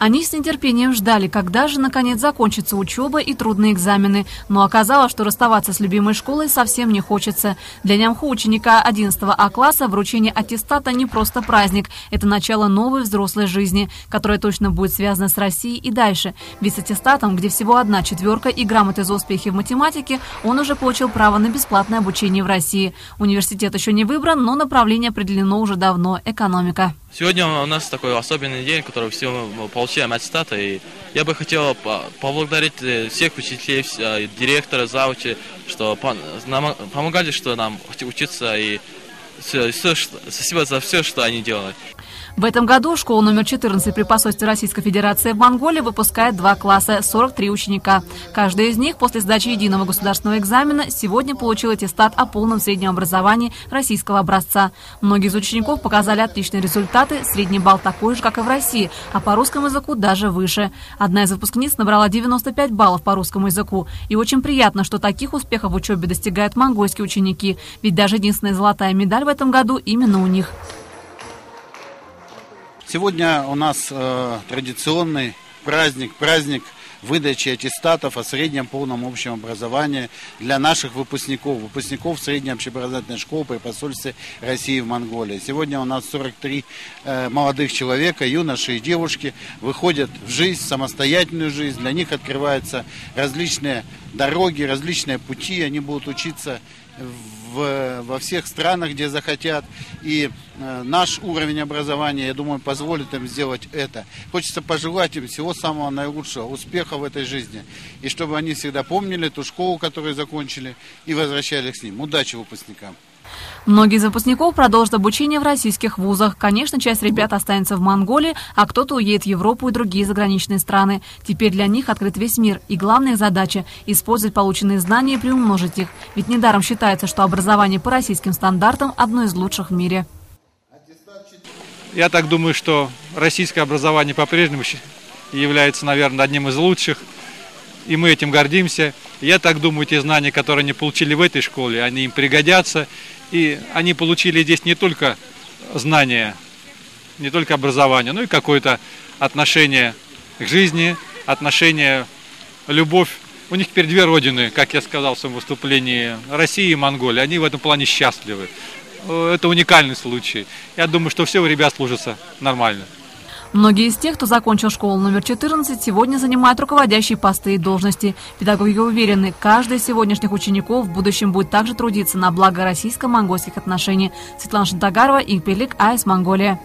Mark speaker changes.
Speaker 1: Они с нетерпением ждали, когда же наконец закончится учеба и трудные экзамены. Но оказалось, что расставаться с любимой школой совсем не хочется. Для нямху ученика 11 А класса вручение аттестата не просто праздник. Это начало новой взрослой жизни, которая точно будет связана с Россией и дальше. Ведь с аттестатом, где всего одна четверка и грамоты за успехи в математике, он уже получил право на бесплатное обучение в России. Университет еще не выбран, но направление определено уже давно – экономика.
Speaker 2: Сегодня у нас такой особенный день, который все мы получаем аттестаты. И я бы хотел поблагодарить э, всех учителей, э, директора, завучи, что помогали, что нам учиться и спасибо за все, что они делают.
Speaker 1: В этом году школа номер 14 при посольстве Российской Федерации в Монголии выпускает два класса, 43 ученика. Каждый из них после сдачи единого государственного экзамена сегодня получил аттестат о полном среднем образовании российского образца. Многие из учеников показали отличные результаты, средний балл такой же, как и в России, а по русскому языку даже выше. Одна из выпускниц набрала 95 баллов по русскому языку. И очень приятно, что таких успехов в учебе достигают монгольские ученики, ведь даже единственная золотая медаль в этом году именно у них.
Speaker 3: Сегодня у нас э, традиционный праздник, праздник выдачи аттестатов о среднем полном общем образовании для наших выпускников, выпускников средней общеобразовательной школы при посольстве России в Монголии. Сегодня у нас 43 э, молодых человека, юноши и девушки, выходят в жизнь, самостоятельную жизнь. Для них открываются различные дороги, различные пути. Они будут учиться в, во всех странах, где захотят. И э, наш уровень образования, я думаю, позволит им сделать это. Хочется пожелать им всего самого наилучшего, успеха в этой жизни. И чтобы они всегда помнили ту школу, которую закончили, и возвращались к ним. Удачи выпускникам!
Speaker 1: Многие из выпускников продолжат обучение в российских вузах. Конечно, часть ребят останется в Монголии, а кто-то уедет в Европу и другие заграничные страны. Теперь для них открыт весь мир. И главная задача – использовать полученные знания и приумножить их. Ведь недаром считается, что образование по российским стандартам – одно из лучших в мире.
Speaker 4: Я так думаю, что российское образование по-прежнему является, наверное, одним из лучших. И мы этим гордимся. Я так думаю, те знания, которые они получили в этой школе, они им пригодятся. И они получили здесь не только знания, не только образование, но и какое-то отношение к жизни, отношение, любовь. У них теперь две родины, как я сказал в своем выступлении, Россия и Монголия. Они в этом плане счастливы. Это уникальный случай. Я думаю, что все у ребят служится нормально.
Speaker 1: Многие из тех, кто закончил школу номер 14, сегодня занимают руководящие посты и должности. Педагоги уверены, каждый из сегодняшних учеников в будущем будет также трудиться на благо российско-монгольских отношений. Светлана Шантагарова, Игпелик, АИС, Монголия.